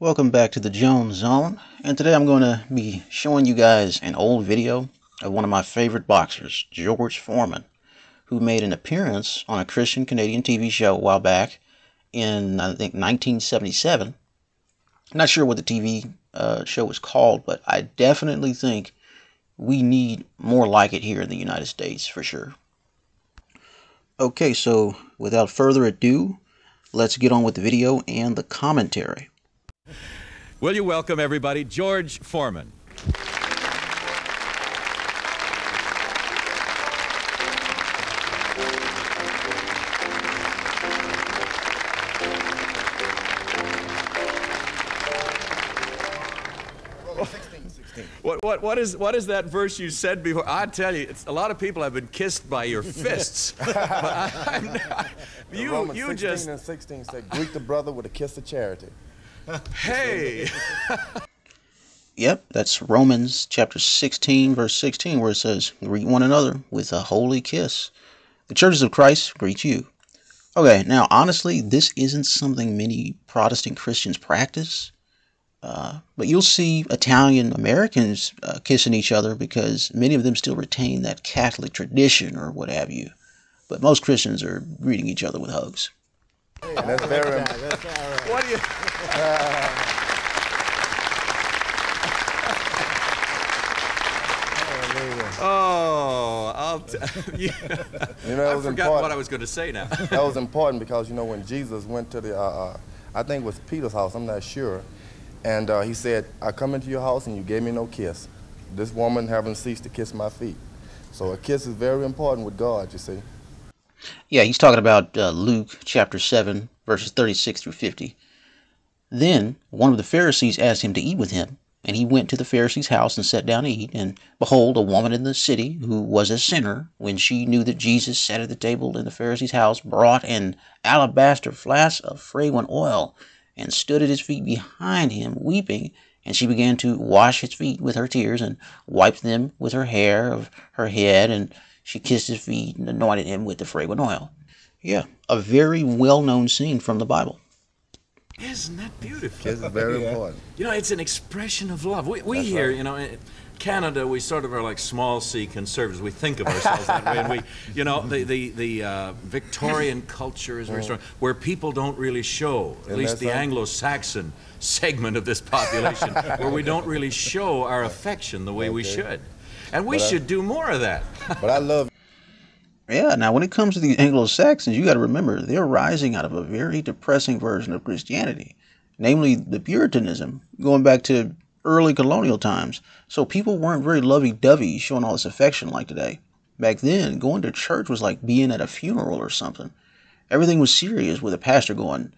Welcome back to the Jones Zone, and today I'm going to be showing you guys an old video of one of my favorite boxers, George Foreman, who made an appearance on a Christian Canadian TV show a while back in, I think, 1977. I'm not sure what the TV uh, show was called, but I definitely think we need more like it here in the United States for sure. Okay, so without further ado, let's get on with the video and the commentary. Will you welcome everybody, George Foreman? What, what, what, is, what is that verse you said before? I tell you, it's, a lot of people have been kissed by your fists. but I, I'm not, you, Romans you 16 just, and 16 said, greet the brother with a kiss of charity. Hey. Yep, that's Romans chapter 16, verse 16, where it says, Greet one another with a holy kiss. The churches of Christ greet you. Okay, now honestly, this isn't something many Protestant Christians practice. Uh, but you'll see Italian Americans uh, kissing each other because many of them still retain that Catholic tradition or what have you. But most Christians are greeting each other with hugs. And that's very What do you? Oh, I'll t- you, You know, it I was forgot important. what I was going to say now. that was important because you know when Jesus went to the, uh, uh, I think it was Peter's house. I'm not sure, and uh, he said, "I come into your house and you gave me no kiss. This woman haven't ceased to kiss my feet." So a kiss is very important with God. You see. Yeah, he's talking about uh, Luke chapter 7, verses 36 through 50. Then one of the Pharisees asked him to eat with him, and he went to the Pharisee's house and sat down to eat. And behold, a woman in the city who was a sinner, when she knew that Jesus sat at the table in the Pharisee's house, brought an alabaster flask of fragrant oil, and stood at his feet behind him, weeping. And she began to wash his feet with her tears, and wiped them with her hair of her head, and she kissed his feet and anointed him with the fragrant oil. Yeah, a very well known scene from the Bible. Isn't that beautiful? It's is very important. You know, it's an expression of love. We, we That's here, right. you know, in Canada, we sort of are like small C conservatives. We think of ourselves that way, and we, you know, the the the uh, Victorian culture is very strong, where people don't really show, at Isn't least the something? Anglo-Saxon segment of this population, where we don't really show our affection the way we should, and we But I- should do more of that. But I love Yeah, now when it comes to the Anglo Saxons, you got to remember they're rising out of a very depressing version of Christianity, namely the Puritanism, going back to early colonial times. So people weren't very lovey dovey showing all this affection like today. Back then, going to church was like being at a funeral or something. Everything was serious with a pastor going,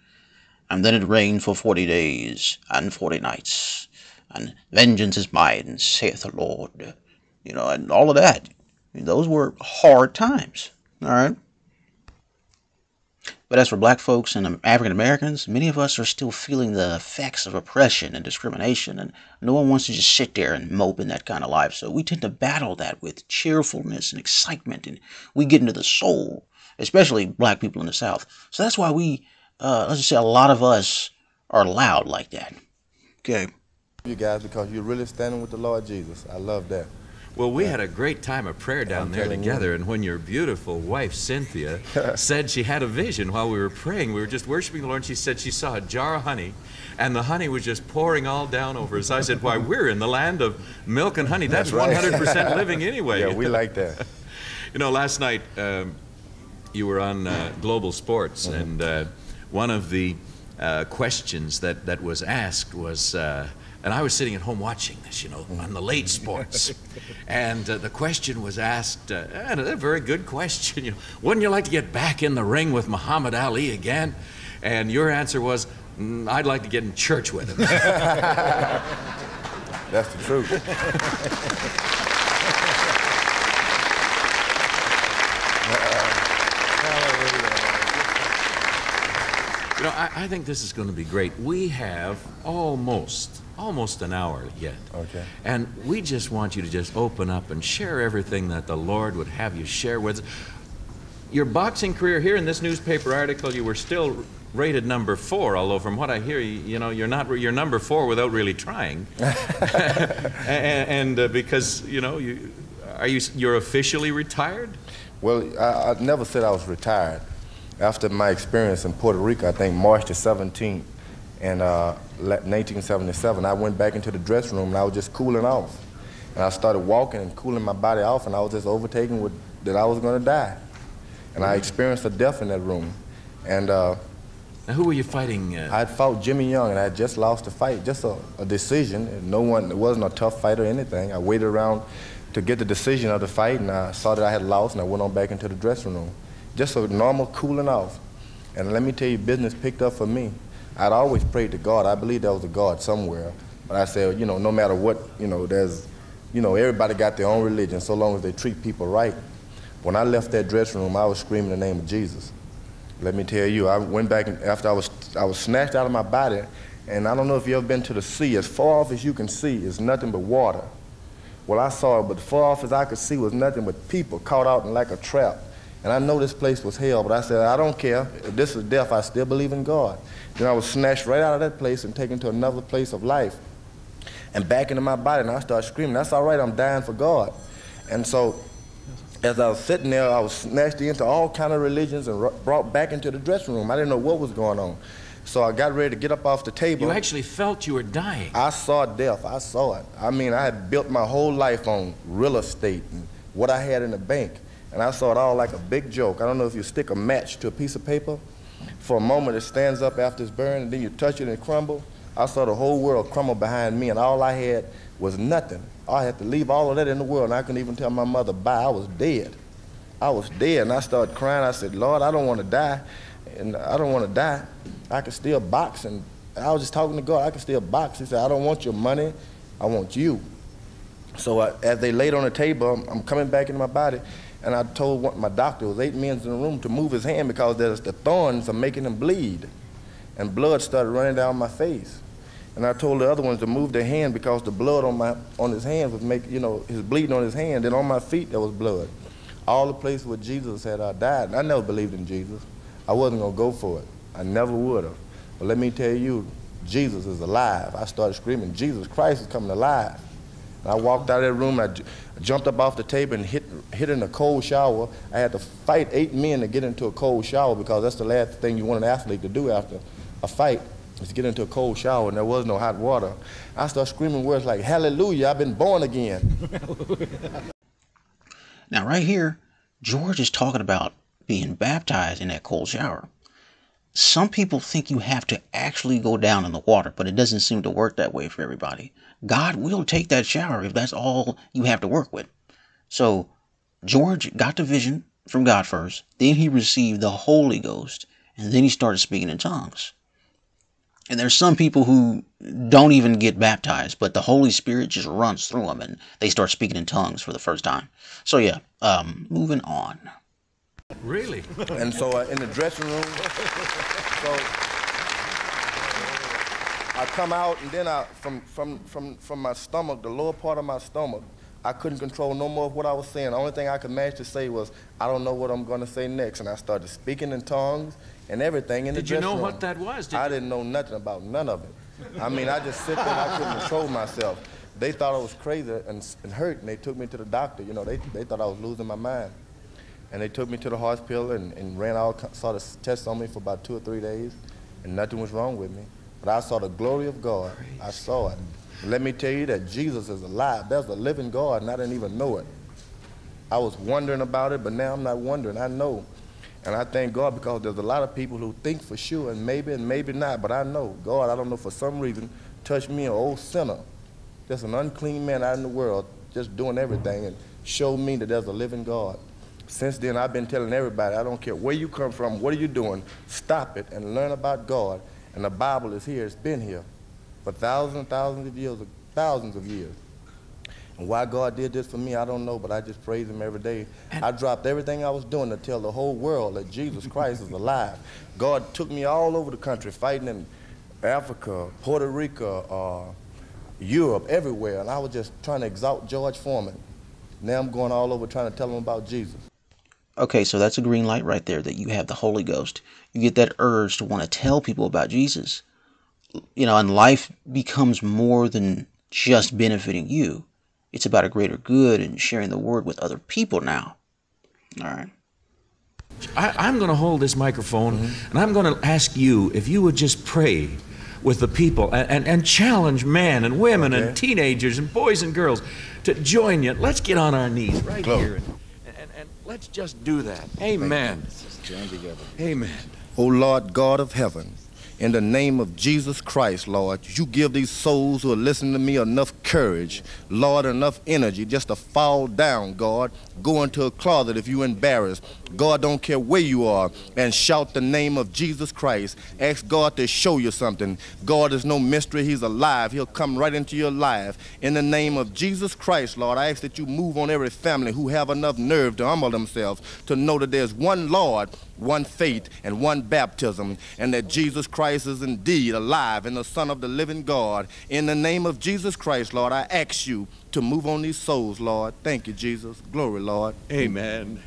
and then it rained for forty days and forty nights, and vengeance is mine, saith the Lord. You know, and all of that. Those were hard times. All right. But as for black folks and African Americans, many of us are still feeling the effects of oppression and discrimination, and no one wants to just sit there and mope in that kind of life. So we tend to battle that with cheerfulness and excitement, and we get into the soul, especially black people in the South. So that's why we, uh, let's just say, a lot of us are loud like that. Okay. you guys because you're really standing with the Lord Jesus. I love that. Well, we had a great time of prayer down I'm there telling you. together, and when your beautiful wife Cynthia said she had a vision while we were praying, we were just worshiping the Lord, and she said she saw a jar of honey, and the honey was just pouring all down over us. I said, "Why, we're in the land of milk and honey. That's That's right. 100% living anyway." Yeah, we like that. You know, last night um, you were on uh, Global Sports, Mm-hmm. and uh, one of the uh, questions that, that was asked was, uh, and I was sitting at home watching this, you know, on the late sports, and uh, the question was asked, uh, and a very good question, you know, wouldn't you like to get back in the ring with Muhammad Ali again? And your answer was, "Mm, I'd like to get in church with him. That's the truth. You know, I, I think this is going to be great. We have almost, almost an hour yet. Okay. And we just want you to just open up and share everything that the Lord would have you share with us. Your boxing career here in this newspaper article, you were still rated number four, although from what I hear, you, you know, you're not you're number four without really trying. and, and uh, because you know, you are you you're officially retired? Well, I, I never said I was retired. After my experience in Puerto Rico, I think March the 17th in uh, 1977, I went back into the dressing room and I was just cooling off. And I started walking and cooling my body off, and I was just overtaken with that I was going to die. And I experienced a death in that room. And uh, now, who were you fighting? Uh... I had fought Jimmy Young, and I had just lost the fight, just a, a decision. No one, it wasn't a tough fight or anything. I waited around to get the decision of the fight, and I saw that I had lost, and I went on back into the dressing room. Just a normal cooling off. And let me tell you, business picked up for me. I'd always prayed to God. I believe there was a God somewhere. But I said, you know, no matter what, you know, there's, you know, everybody got their own religion so long as they treat people right. When I left that dressing room, I was screaming the name of Jesus. Let me tell you, I went back after I was, I was snatched out of my body, and I don't know if you've ever been to the sea. As far off as you can see is nothing but water. Well, I saw it, but as far off as I could see was nothing but people caught out in like a trap. And I know this place was hell, but I said, I don't care. If this is death, I still believe in God. Then I was snatched right out of that place and taken to another place of life and back into my body, and I started screaming, That's all right, I'm dying for God. And so as I was sitting there, I was snatched into all kind of religions and brought back into the dressing room. I didn't know what was going on. So I got ready to get up off the table. You actually felt you were dying. I saw death. I saw it. I mean, I had built my whole life on real estate and what I had in the bank. And I saw it all like a big joke. I don't know if you stick a match to a piece of paper. For a moment, it stands up after it's burned, and then you touch it and it crumbles. I saw the whole world crumble behind me, and all I had was nothing. I had to leave all of that in the world, and I couldn't even tell my mother bye. I was dead. I was dead, and I started crying. I said, Lord, I don't want to die, and I don't want to die. I can still box, and I was just talking to God. I can still box. He said, I don't want your money. I want you. So I, as they laid on the table, I'm, I'm coming back into my body, and I told one, my doctor, there was eight men in the room, to move his hand because the thorns are making him bleed. And blood started running down my face. And I told the other ones to move their hand because the blood on my on his hands was making, you know, his bleeding on his hand, and on my feet there was blood. All the places where Jesus had I died. And I never believed in Jesus. I wasn't gonna go for it. I never would have. But let me tell you, Jesus is alive. I started screaming, Jesus Christ is coming alive. I walked out of that room, I, jumped up off the table and hit, hit in a cold shower. I had to fight eight men to get into a cold shower because that's the last thing you want an athlete to do after a fight is get into a cold shower and there was no hot water. I started screaming words like, hallelujah, I've been born again. now right here, George is talking about being baptized in that cold shower. Some people think you have to actually go down in the water, but it doesn't seem to work that way for everybody. God will take that shower if that's all you have to work with. So George got the vision from God first, then he received the Holy Ghost, and then he started speaking in tongues. And there's some people who don't even get baptized, but the Holy Spirit just runs through them and they start speaking in tongues for the first time. So yeah, um, moving on. Really? and so uh, in the dressing room, so I come out and then I, from, from, from, from my stomach, the lower part of my stomach, I couldn't control no more of what I was saying. The only thing I could manage to say was, I don't know what I'm going to say next. And I started speaking in tongues and everything in Did the dressing room. Did you know room. what that was? Did I you? didn't know nothing about none of it. I mean, I just sit there and I couldn't control myself. They thought I was crazy and, and hurt, and they took me to the doctor. You know, they, they thought I was losing my mind. And they took me to the hospital and, and ran all sort of tests on me for about two or three days, and nothing was wrong with me. But I saw the glory of God. I saw it. Let me tell you that Jesus is alive. There's a living God, and I didn't even know it. I was wondering about it, but now I'm not wondering. I know. And I thank God because there's a lot of people who think for sure, and maybe and maybe not, but I know. God, I don't know, for some reason, touched me, an old sinner, just an unclean man out in the world, just doing everything, and showed me that there's a living God. Since then, I've been telling everybody, I don't care where you come from, what are you doing, stop it and learn about God and the Bible is here. It's been here for thousands and thousands of years, thousands of years. And why God did this for me, I don't know, but I just praise Him every day. I dropped everything I was doing to tell the whole world that Jesus Christ is alive. God took me all over the country, fighting in Africa, Puerto Rico, uh, Europe, everywhere, and I was just trying to exalt George Foreman. Now I'm going all over trying to tell them about Jesus. Okay, so that's a green light right there that you have the Holy Ghost. You get that urge to want to tell people about Jesus. You know, and life becomes more than just benefiting you. It's about a greater good and sharing the word with other people now. All right. I, am going to hold this microphone mm-hmm. and I'm going to ask you if you would just pray with the people and, and, and challenge men and women okay. and teenagers and boys and girls to join you. Let's get on our knees right here and, and, and, let's just do that. Amen. Amen. O Lord God of heaven in the name of Jesus Christ, Lord, you give these souls who are listening to me enough courage, Lord, enough energy just to fall down, God. Go into a closet if you're embarrassed. God don't care where you are and shout the name of Jesus Christ. Ask God to show you something. God is no mystery. He's alive. He'll come right into your life. In the name of Jesus Christ, Lord, I ask that you move on every family who have enough nerve to humble themselves to know that there's one Lord one faith, and one baptism, and that Jesus Christ is indeed alive and the Son of the living God. In the name of Jesus Christ, Lord, I ask you to move on these souls, Lord. Thank you, Jesus. Glory, Lord. Amen.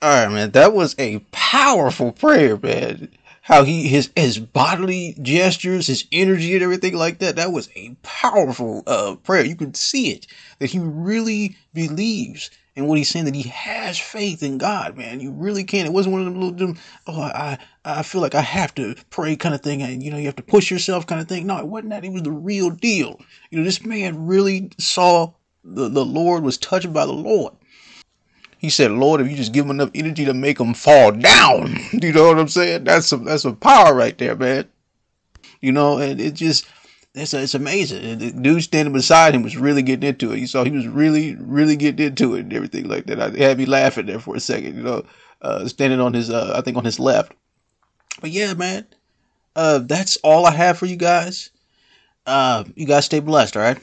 All right, man. That was a powerful prayer, man. How he his his bodily gestures, his energy, and everything like that. That was a powerful uh, prayer. You can see it that he really believes in what he's saying that he has faith in God, man. You really can. It wasn't one of them little oh I I feel like I have to pray kind of thing and you know you have to push yourself kind of thing. No, it wasn't that. It was the real deal. You know, this man really saw the, the Lord was touched by the Lord. He said, Lord, if you just give him enough energy to make him fall down. Do you know what I'm saying? That's some that's some power right there, man. You know, and it just it's, it's amazing. And the dude standing beside him was really getting into it. You saw he was really, really getting into it and everything like that. I had me laughing there for a second, you know, uh, standing on his, uh, I think on his left. But yeah, man, uh, that's all I have for you guys. Uh, you guys stay blessed, all right?